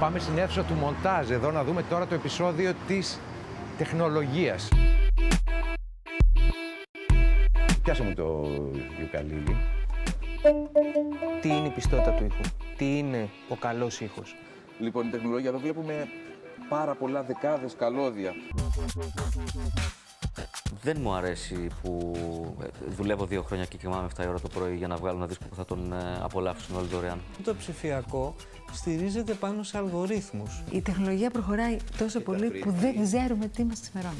Πάμε στην αίθουσα του μοντάζ εδώ να δούμε τώρα το επεισόδιο της τεχνολογίας. Πιάσε μου το γιουκαλίλι. Τι είναι η πιστότητα του ήχου, τι είναι ο καλός ήχος; Λοιπόν, η τεχνολογία εδώ βλέπουμε πάρα πολλά δεκάδες καλώδια. Δεν μου αρέσει που ε, δουλεύω δύο χρόνια και κοιμάμαι 7 ώρα το πρωί για να βγάλω ένα δίσκο που θα τον ε, απολαύσουν όλοι δωρεάν. Το ψηφιακό στηρίζεται πάνω σε αλγορίθμους. Η τεχνολογία προχωράει τόσο πολύ που δεν ξέρουμε τι μας ξημερώνει.